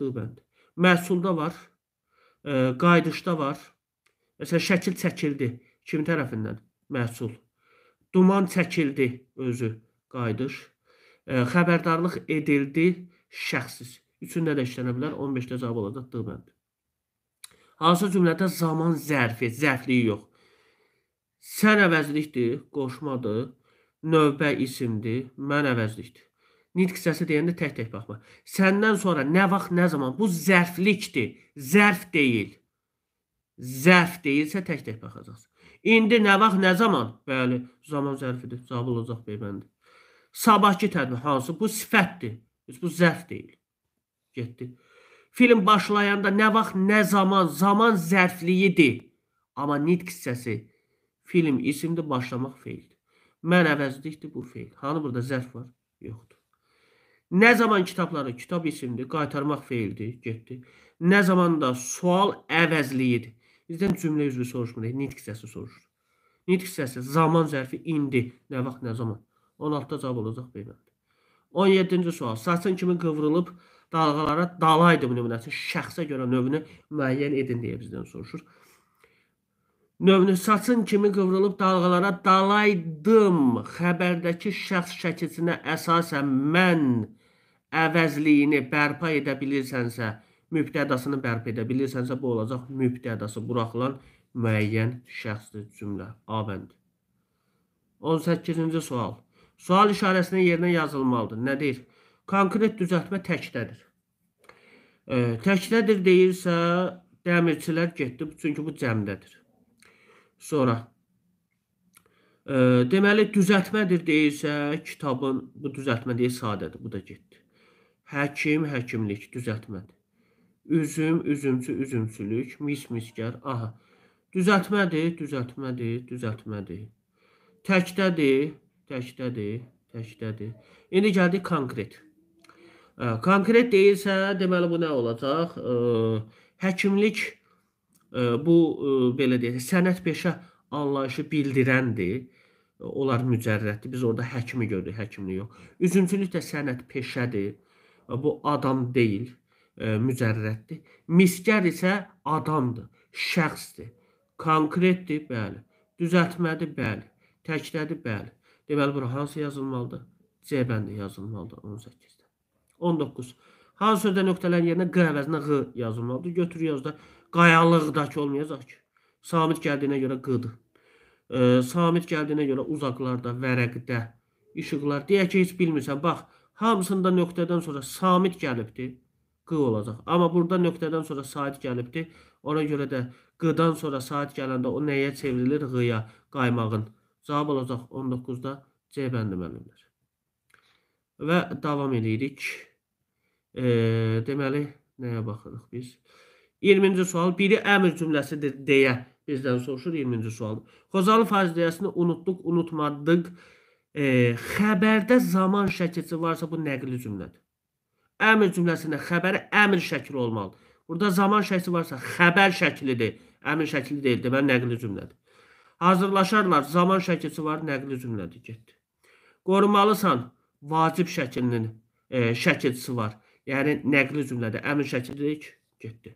D bənd. Məhsulda var, e, qayıdışda var. Məsələn, şəkil çəkildi. Kim tərəfindən? Məhsul. Duman çəkildi özü qayıdış. E, xəbərdarlıq edildi şəxssiz. Üçündə də işlənə bilər. 15-də cavab olacaq D bəndi. Hansı cümlədə zaman zərfi, zərfliyi yox. Sən əvəzlikdir, qoşmadır. Növbə isimdir, mən əvəzlikdir. Nitq hissəsi deyəndə tək-tək baxma. Səndən sonra nə vaxt, nə zaman? Bu zərflikdir, zərf deyil. Zərf deyilsə tək-tək baxacaqsın. İndi nə vaxt, nə zaman? Bəli, zaman zərfidir. Cavab olacaq B bəndi. Sabahki tədbir hansı? Bu sifətdir. Bu zərf deyil. Getdi. Film başlayanda nə vaxt, nə zaman, zaman zərfliyidir. Amma nitq hissəsi film isimdir, başlamaq feildir. Mən əvəzlikdir bu feil. Hani burada zərf var? Yoxdur. Nə zaman kitabları, kitab isimdir, qaytarmaq feildir, getdi. Nə zaman da sual əvəzliyidir. Bizdən cümlə üzvü soruşmuruq, nitq hissəsi soruşur. Nitq hissəsi zaman zərfi indi, nə vaxt, nə zaman. 16-da cavab olacaq B bəndi. 17-ci sual. Saçın kimi qıvrılıb dalğalara dalaydı nümunəsi şəxsə görə növünü müəyyən edin deyə bizdən soruşur. Növünü saçın kimi qıvrılıb dalğalara dalaydım. Xəbərdəki şəxs şəkilsinə əsasən mən əvəzliyini bərpa edə bilirsənsə, mübtədasını bərpa edə bilirsənsə, bu olacaq mübtədası buraxılan müəyyən şəxsdir cümlə. A bəndi. 18-ci sual. Sual işarəsinin yerinə yazılmalıdır. Nə deyir? Konkret düzəltmə təkdədir. E, təkdədir deyirsə, dəmirçilər getdi, çünki bu cəmdədir. Sonra e, deməli düzəltmədir deyirsə, kitabın bu düzəltmə deyil sadədir. Bu da getdi. Həkim, həkimlik düzəltmədir. Üzüm, üzümçü, üzümçülük, mis, miskər. Aha. Düzəltmədir, düzəltmədir, düzəltmədir. Təkdədir, təkdədir, təkdədir. İndi gəldik konkret. Konkret deyilsə, deməli bu nə olacaq? Həkimlik bu belə deyək, sənət peşə anlayışı bildirəndir. Onlar mücərrəddir. Biz orada həkimi görürük, həkimlik yox. Üzümçülük də sənət peşədir. Bu adam deyil, ə, mücərrəddir. Miskər isə adamdır, şəxsdir. Konkretdir, bəli. Düzəltmədir, bəli. Təkdədir, bəli. Deməli bura hansı yazılmalıdır? C bəndi yazılmalıdır 18-də. 19. Hansı sözdə nöqtələrin yerinə q əvəzinə ğ yazılmalıdır? Götür yaz da qayalıqdakı olmayacaq ki. Samit gəldiyinə görə q'dır. E, samit gəldiyinə görə uzaqlarda, vərəqdə, işıqlar. Deyək ki, heç bilmirsən. Bax, hamısında nöqtədən sonra samit gəlibdir. Q olacaq. Amma burada nöqtədən sonra saat gəlibdir. Ona görə də q'dan sonra saat gələndə o nəyə çevrilir? Ğ-ya, qaymağın. Cavab olacaq 19-da C bəndi müəllimlər. Və davam edirik. E, deməli, nəyə baxırıq biz? 20-ci sual. Biri əmr cümləsidir deyə bizdən soruşur 20-ci sual. Xozalı faciəsini unutduq, unutmadıq. E, xəbərdə zaman şəkilsi varsa bu nəqli cümlədir. Əmr cümləsində xəbəri əmr şəkli olmalıdır. Burada zaman şəkli varsa xəbər şəklidir. Əmr şəkli deyil, deməli nəqli cümlədir. Hazırlaşarlar, zaman şəkilsi var, nəqli cümlədir, getdi. Qorumalısan, vacib şəklinin e, şəkilçisi var. Yəni nəqli cümlədə əmr şəklidir, getdi.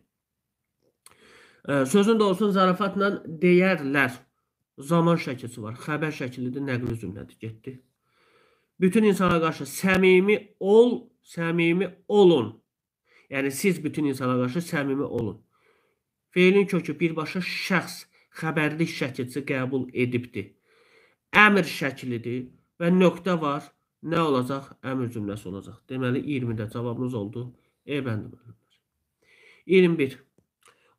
Sözün doğrusun zarafatla deyərlər. Zaman şəkilçisi var. Xəbər şəklidir, nəqli cümlədir, getdi. Bütün insana qarşı səmimi ol, səmimi olun. Yəni siz bütün insana qarşı səmimi olun. Feilin kökü birbaşa şəxs xəbərlik şəkilçisi qəbul edibdir. Əmr şəklidir və nöqtə var. Nə olacaq? Əmr cümləsi olacaq. Deməli 20-də cavabımız oldu. E bəndi bölünmür. 21.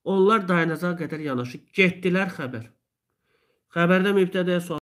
Onlar dayanacağa qədər yanaşı getdilər xəbər. Xəbərdə mübtədəyə sual